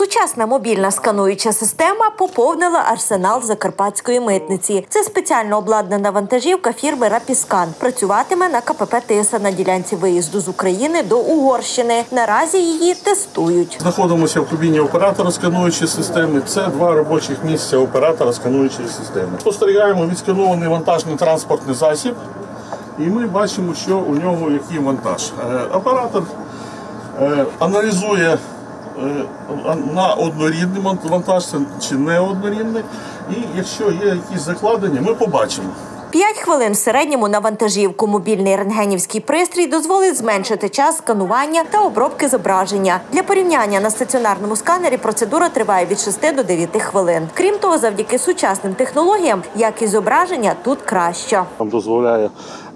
Сучасна мобільна скануюча система поповнила арсенал закарпатської митниці. Це спеціально обладнана вантажівка фірми Рапіскан. Працюватиме на КПП Тиса на ділянці виїзду з України до Угорщини. Наразі її тестують. Знаходимося в кабіні оператора скануючої системи. Це два робочих місця оператора скануючої системи. Спостерігаємо відсканований вантажний транспортний засіб, і ми бачимо, що у нього який вантаж. Е, Оператор е, аналізує на однорідний мон- вантаж чи не однорідний. І якщо є якісь закладення, ми побачимо. П'ять хвилин в середньому на вантажівку. Мобільний рентгенівський пристрій дозволить зменшити час сканування та обробки зображення. Для порівняння на стаціонарному сканері процедура триває від 6 до 9 хвилин. Крім того, завдяки сучасним технологіям якість зображення тут краща. Нам дозволяє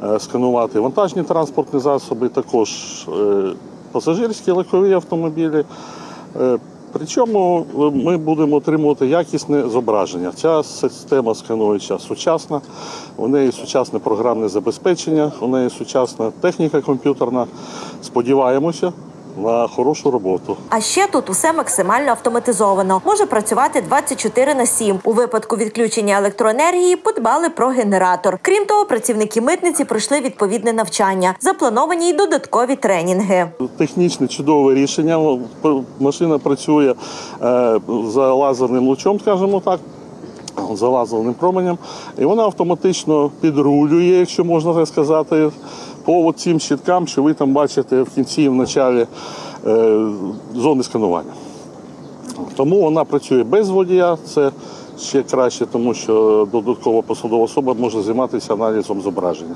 е, сканувати вантажні транспортні засоби, також е, пасажирські легкові автомобілі. Е, Причому е, ми будемо отримувати якісне зображення. Ця система скануюча сучасна, у неї сучасне програмне забезпечення, у неї сучасна техніка комп'ютерна. Сподіваємося на хорошу роботу. А ще тут усе максимально автоматизовано. Може працювати 24 на 7. У випадку відключення електроенергії подбали про генератор. Крім того, працівники митниці пройшли відповідне навчання. Заплановані й додаткові тренінги. Технічне чудове рішення. Машина працює е, за лазерним лучом, скажімо так. За лазерним променем, і вона автоматично підрулює, якщо можна так сказати, по цим щиткам, що ви там бачите в кінці і в началі е, зони сканування. Тому вона працює без водія. Це ще краще, тому що додаткова посадова особа може займатися аналізом зображення,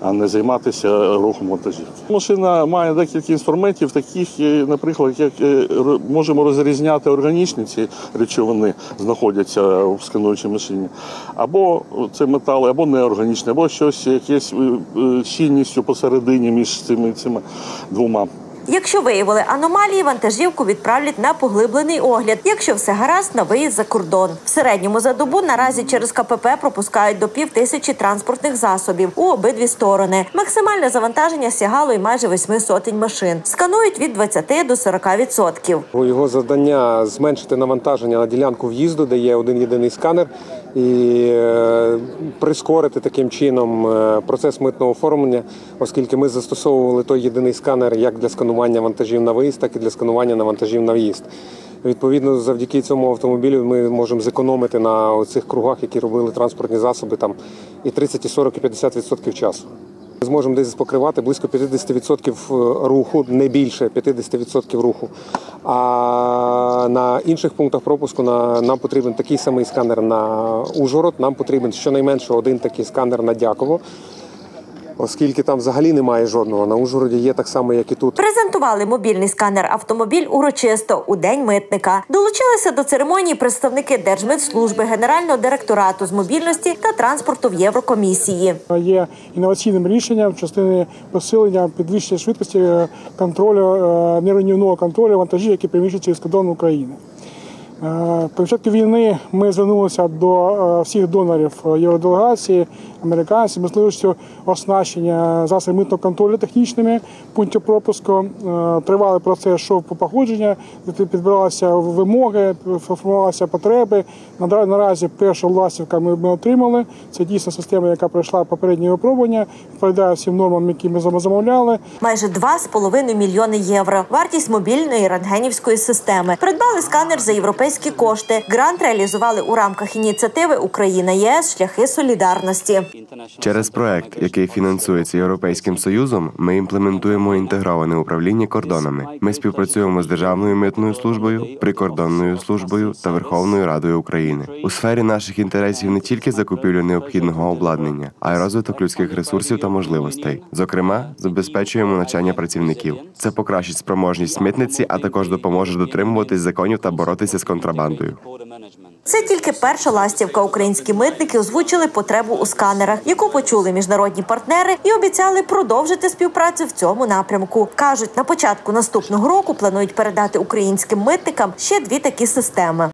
а не займатися рухом вантажівки. Машина має декілька інструментів, таких, е, наприклад, як е, можемо розрізняти органічні ці речовини, знаходяться в скануючій машині, або це метали, або неорганічні, або щось якесь е, щільністю посередині між цими, цими двома. Якщо виявили аномалії, вантажівку відправлять на поглиблений огляд. Якщо все гаразд, на виїзд за кордон. В середньому за добу наразі через КПП пропускають до пів тисячі транспортних засобів у обидві сторони. Максимальне завантаження сягало й майже восьми сотень машин. Сканують від 20 до 40 відсотків. Його завдання зменшити навантаження на ділянку в'їзду, де є один єдиний сканер, і е, прискорити таким чином е, процес митного оформлення, оскільки ми застосовували той єдиний сканер як для сканування вантажів на виїзд, так і для сканування на вантажів на в'їзд. Відповідно, завдяки цьому автомобілю ми можемо зекономити на цих кругах, які робили транспортні засоби, там і 30, і 40, і 50 відсотків часу. Ми зможемо десь покривати близько 50% руху, не більше 50% руху. А на інших пунктах пропуску на, нам потрібен такий самий сканер на Ужгород, нам потрібен щонайменше один такий сканер на Дяково, оскільки там взагалі немає жодного. На Ужгороді є так само, як і тут. Презентували мобільний сканер автомобіль урочисто у день митника. Долучилися до церемонії представники Держмитслужби, Генерального директорату з мобільності та транспорту в Єврокомісії. є інноваційним рішенням в частині посилення підвищення швидкості е, контролю е, нерівнівного контролю вантажів, які переміщуються через кордон України. Е, початку війни ми звернулися до е, всіх донорів е, євроделегації, американців, можливістю оснащення засобів митного контролю технічними пунктів пропуску. Тривалий процес йшов по походження, підбиралися вимоги, формувалися потреби. Наразі першу ластівка ми отримали. Це дійсно система, яка пройшла попереднє випробування, відповідає всім нормам, які ми замовляли. Майже 2,5 мільйони євро. Вартість мобільної рентгенівської системи. Придбали сканер за європейські кошти. Грант реалізували у рамках ініціативи Україна ЄС шляхи солідарності. Через проект, який фінансується Європейським Союзом, ми імплементуємо інтегроване управління кордонами. Ми співпрацюємо з Державною митною службою, прикордонною службою та Верховною Радою України у сфері наших інтересів не тільки закупівля необхідного обладнання, а й розвиток людських ресурсів та можливостей. Зокрема, забезпечуємо навчання працівників. Це покращить спроможність митниці, а також допоможе дотримуватись законів та боротися з контрабандою. Це тільки перша ластівка. Українські митники озвучили потребу у сканерах, яку почули міжнародні партнери, і обіцяли продовжити співпрацю в цьому напрямку. кажуть, на початку наступного року планують передати українським митникам ще дві такі системи.